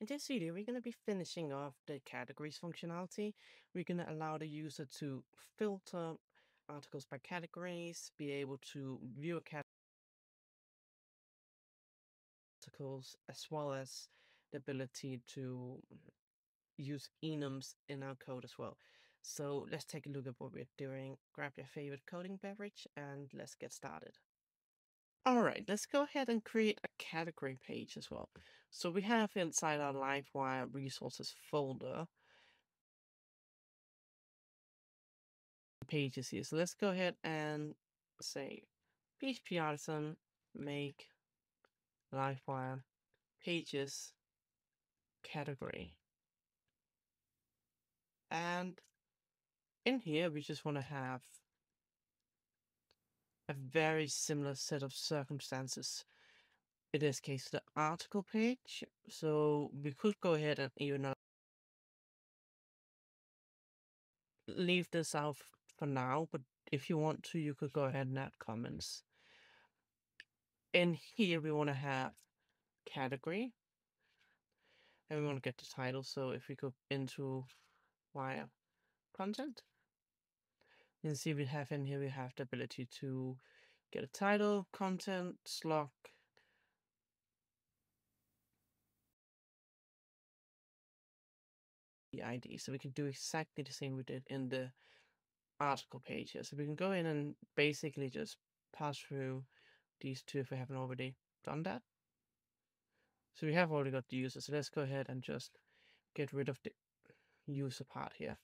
In this video, we're going to be finishing off the categories functionality. We're going to allow the user to filter articles by categories, be able to view a articles, as well as the ability to use enums in our code as well. So let's take a look at what we're doing. Grab your favorite coding beverage and let's get started. All right, let's go ahead and create a category page as well. So we have inside our Livewire resources folder pages here. So let's go ahead and say PHP Artisan make Livewire pages category. And in here, we just want to have a very similar set of circumstances in this case the article page. So we could go ahead and even leave this out for now but if you want to you could go ahead and add comments. In here we want to have category and we want to get the title. So if we go into wire content you can see we have in here, we have the ability to get a title, content, slug, the ID. So we can do exactly the same we did in the article page here. So we can go in and basically just pass through these two if we haven't already done that. So we have already got the user. So let's go ahead and just get rid of the user part here.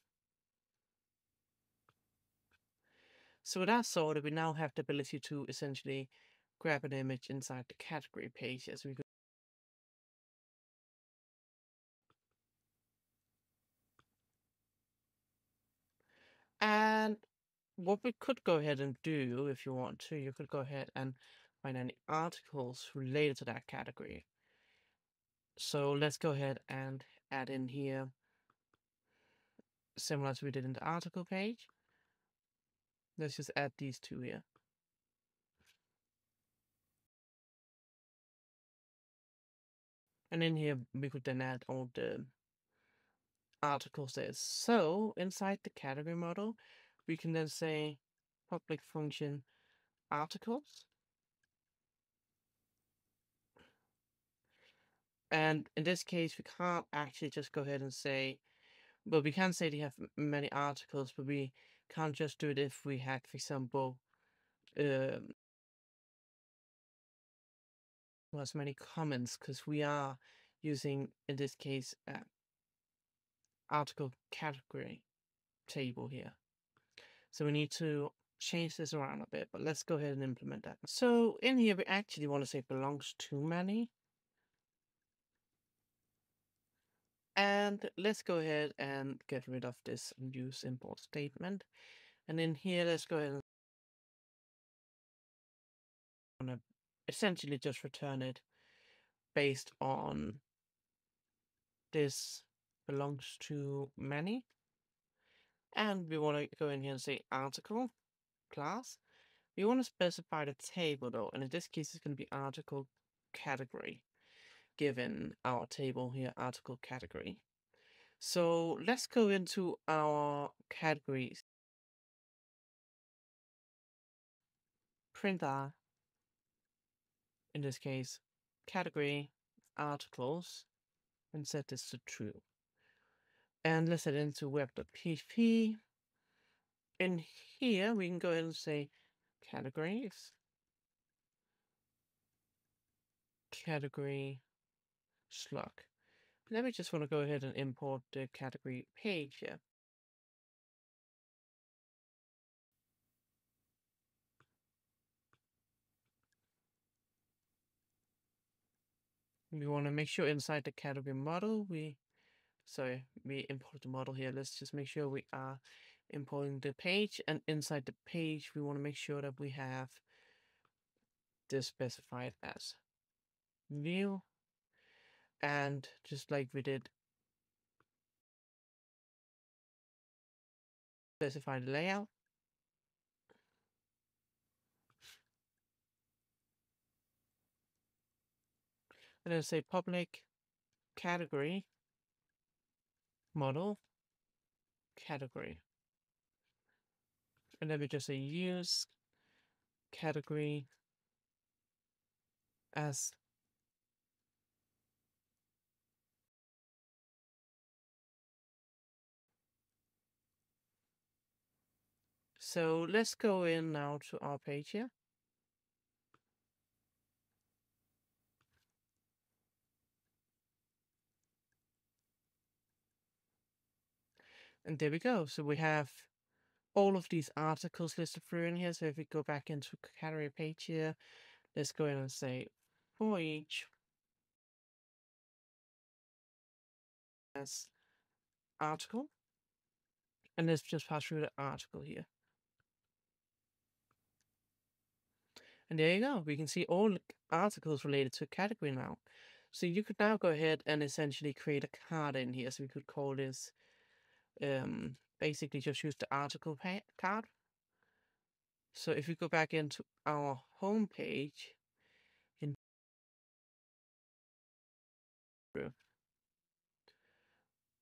So with that sorted, we now have the ability to essentially grab an image inside the category page as we go. And what we could go ahead and do, if you want to, you could go ahead and find any articles related to that category. So let's go ahead and add in here, similar as we did in the article page. Let's just add these two here. And in here, we could then add all the articles there. So inside the category model, we can then say public function articles. And in this case, we can't actually just go ahead and say, well, we can say they have many articles, but we can't just do it if we had, for example, um, as many comments because we are using, in this case, article category table here. So we need to change this around a bit, but let's go ahead and implement that. So in here, we actually want to say belongs to many. And let's go ahead and get rid of this use import statement. And in here, let's go ahead and essentially just return it based on this belongs to many. And we want to go in here and say article class. We want to specify the table though, and in this case, it's going to be article category given our table here, article category. So let's go into our categories. Printer, in this case, category, articles, and set this to true. And let's it into web.php. In here, we can go ahead and say categories, category, slug. Let me just want to go ahead and import the category page here. We want to make sure inside the category model, we, sorry, we import the model here. Let's just make sure we are importing the page and inside the page, we want to make sure that we have this specified as view and just like we did specify the layout and then say public category, model, category. And then we just say use category as So let's go in now to our page here. And there we go. So we have all of these articles listed through in here. So if we go back into category page here, let's go in and say for each article. And let's just pass through the article here. And there you go. We can see all articles related to a category now. So you could now go ahead and essentially create a card in here. So we could call this um, basically just use the article card. So if we go back into our home page, in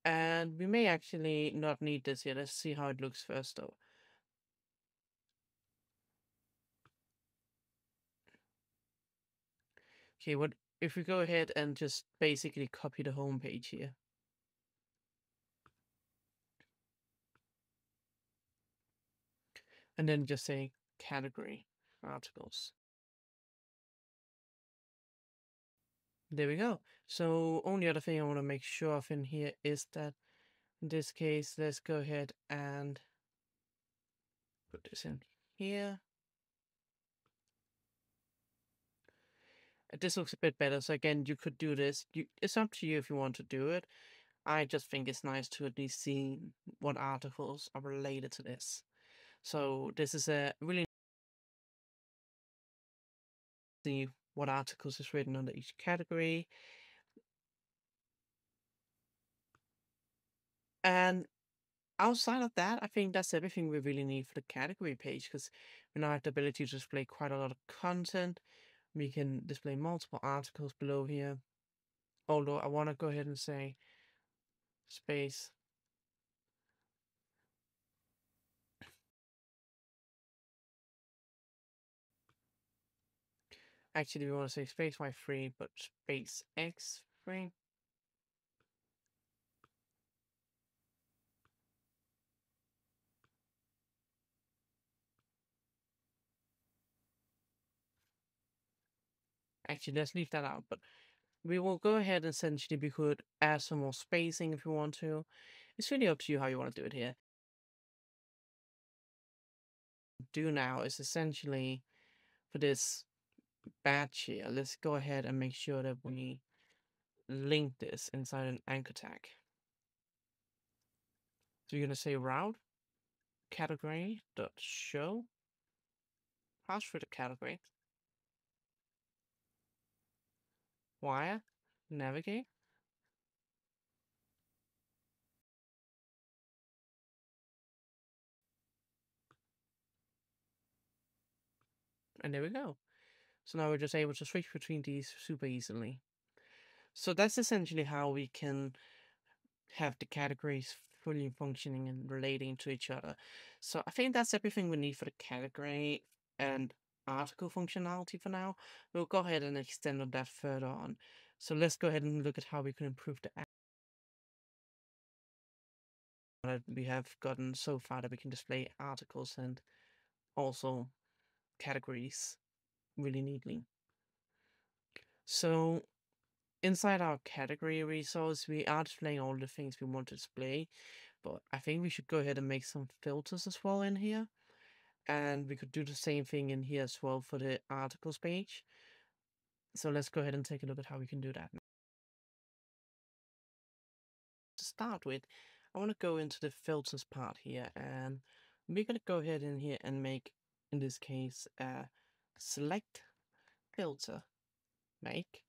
and we may actually not need this here. Let's see how it looks first though. Okay, what if we go ahead and just basically copy the home page here? And then just say category articles. There we go. So only other thing I want to make sure of in here is that in this case, let's go ahead and put this in here. This looks a bit better. So again, you could do this. You, it's up to you if you want to do it. I just think it's nice to at least see what articles are related to this. So this is a really see what articles is written under each category. And outside of that, I think that's everything we really need for the category page because we now have the ability to display quite a lot of content. We can display multiple articles below here. Although I want to go ahead and say space Actually, we want to say space y3, but space x3. Actually, let's leave that out, but we will go ahead and essentially we could add some more spacing if you want to. It's really up to you how you want to do it here. Do now is essentially for this batch here, let's go ahead and make sure that we link this inside an anchor tag. So you're going to say route category dot show pass through the category wire navigate and there we go so now we're just able to switch between these super easily. So that's essentially how we can have the categories fully functioning and relating to each other. So I think that's everything we need for the category and article functionality for now. We'll go ahead and extend on that further on. So let's go ahead and look at how we can improve the that we have gotten so far that we can display articles and also categories really neatly. So inside our category resource, we are displaying all the things we want to display, but I think we should go ahead and make some filters as well in here. And we could do the same thing in here as well for the articles page. So let's go ahead and take a look at how we can do that. To start with, I want to go into the filters part here and we're going to go ahead in here and make, in this case, a select filter, make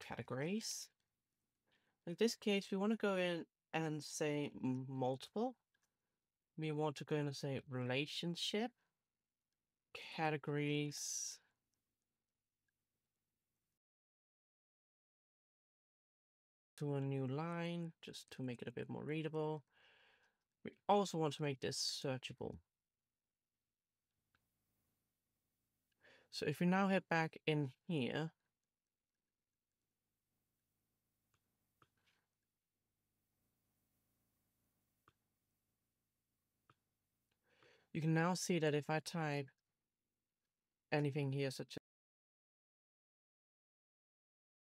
categories. In this case, we want to go in and say multiple. We want to go in and say relationship, categories, To a new line just to make it a bit more readable. We also want to make this searchable. So if we now head back in here, you can now see that if I type anything here such as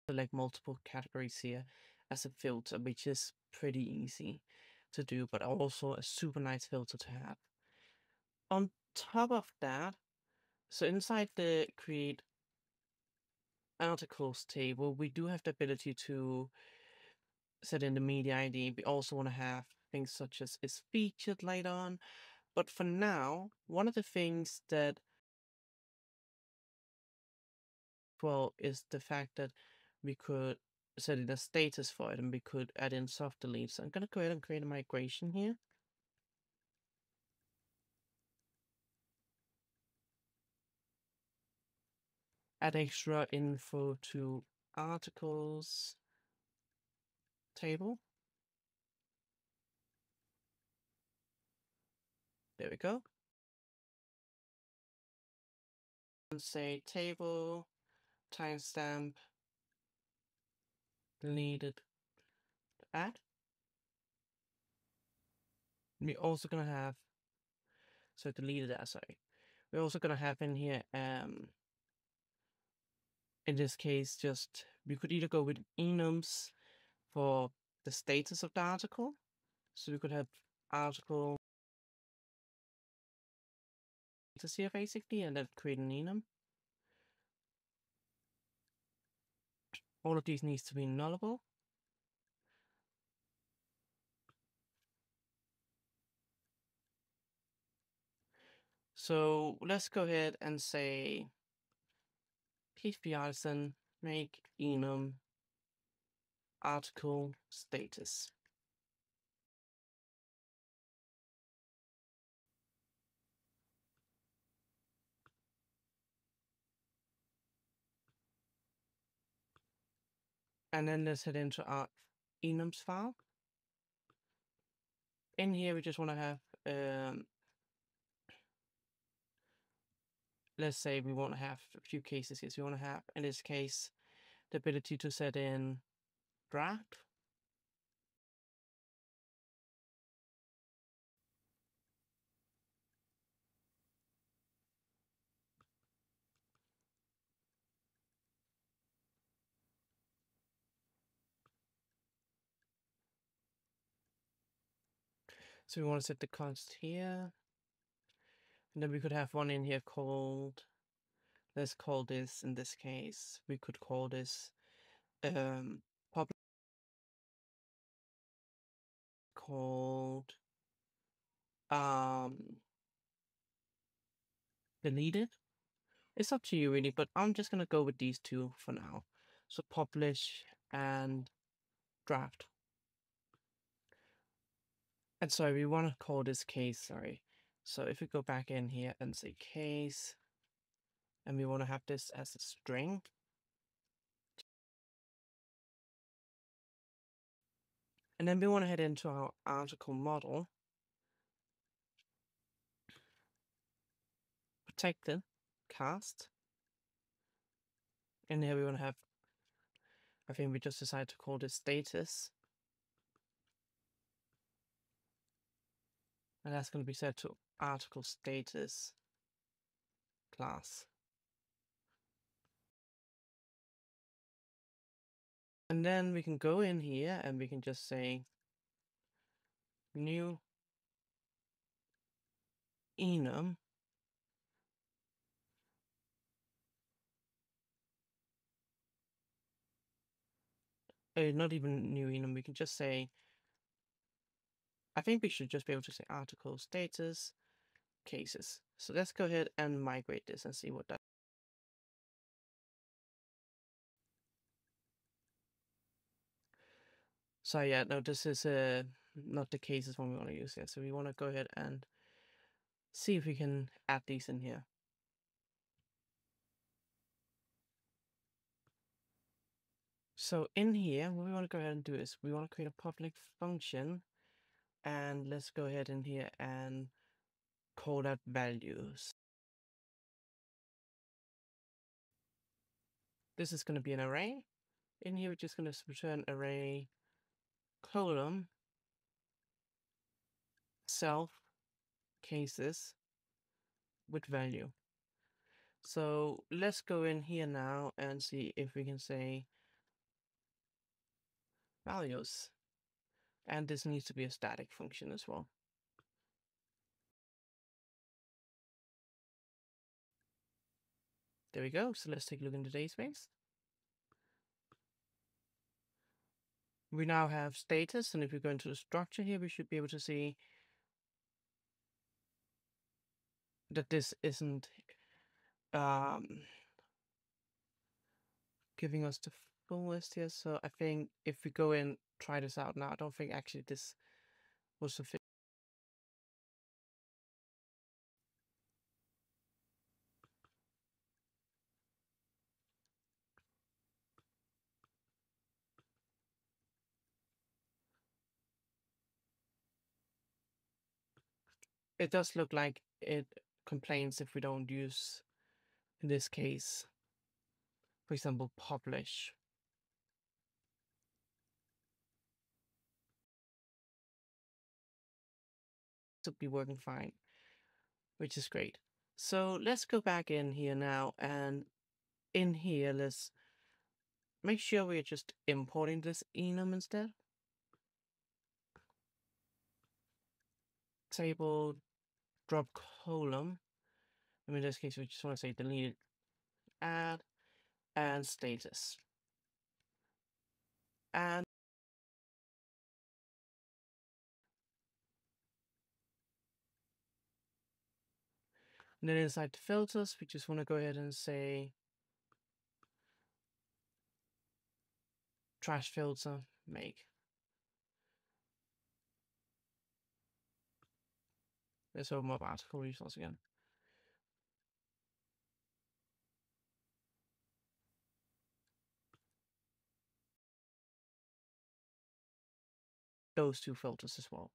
select multiple categories here as a filter, which is pretty easy to do, but also a super nice filter to have. On top of that, so inside the create articles table, we do have the ability to set in the media ID. We also want to have things such as is featured later on. But for now, one of the things that well is the fact that we could set in a status for it and we could add in soft delete. So I'm gonna go ahead and create a migration here. Add extra info to articles table. There we go. And say table timestamp deleted add. We're also gonna have so deleted that sorry. We're also gonna have in here um in this case just we could either go with enums for the status of the article. So we could have article to see basically and then create an enum. All of these needs to be nullable. So let's go ahead and say PHP make enum article status. And then let's head into our enums file. In here, we just want to have, um, let's say we want to have a few cases here. So we want to have, in this case, the ability to set in draft. So we want to set the const here. And then we could have one in here called, let's call this, in this case, we could call this um, public called um, deleted. It's up to you really, but I'm just going to go with these two for now. So publish and draft. And so we want to call this case, sorry. So if we go back in here and say case, and we want to have this as a string. And then we want to head into our article model. Protected, cast. And here we want to have, I think we just decided to call this status. And that's going to be set to article status class. And then we can go in here and we can just say new enum uh, not even new enum, we can just say I think we should just be able to say article status cases. So let's go ahead and migrate this and see what that So yeah, no, this is uh, not the cases one we want to use here. So we want to go ahead and see if we can add these in here. So in here, what we want to go ahead and do is we want to create a public function and let's go ahead in here and call that values. This is going to be an array. In here, we're just going to return array column self cases with value. So let's go in here now and see if we can say values. And this needs to be a static function as well. There we go. So let's take a look in the database. We now have status, and if we go into the structure here, we should be able to see that this isn't um, giving us the full list here. So I think if we go in, try this out now, I don't think actually this was sufficient. It does look like it complains if we don't use, in this case, for example, publish. To be working fine, which is great. So let's go back in here now and in here, let's make sure we're just importing this enum instead. Table drop column. in this case, we just want to say delete add and status. And And then inside the filters, we just want to go ahead and say trash filter make. Let's open up article resource again. Those two filters as well.